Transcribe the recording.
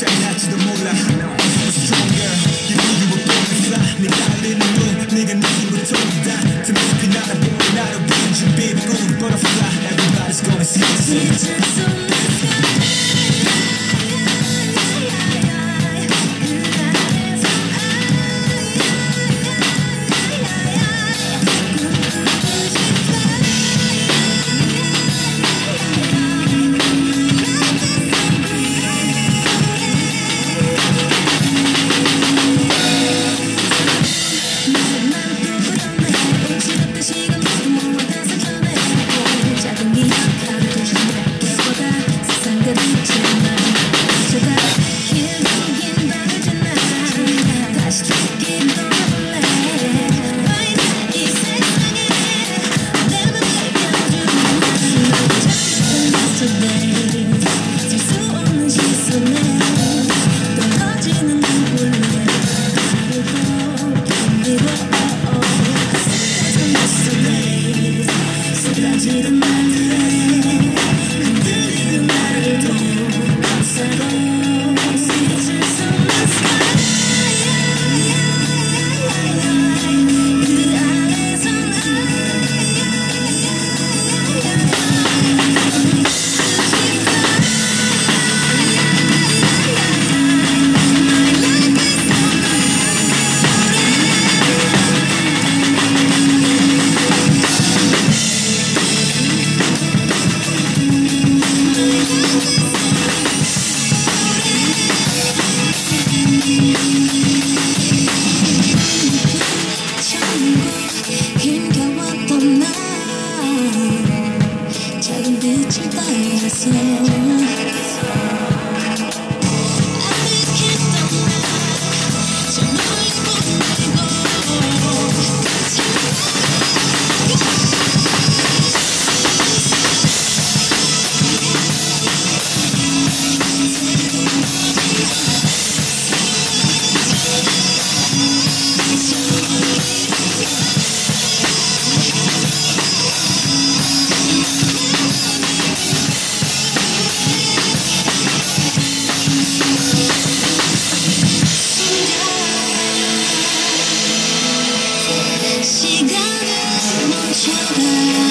Send that to the moonlight. 期待你 Christmas.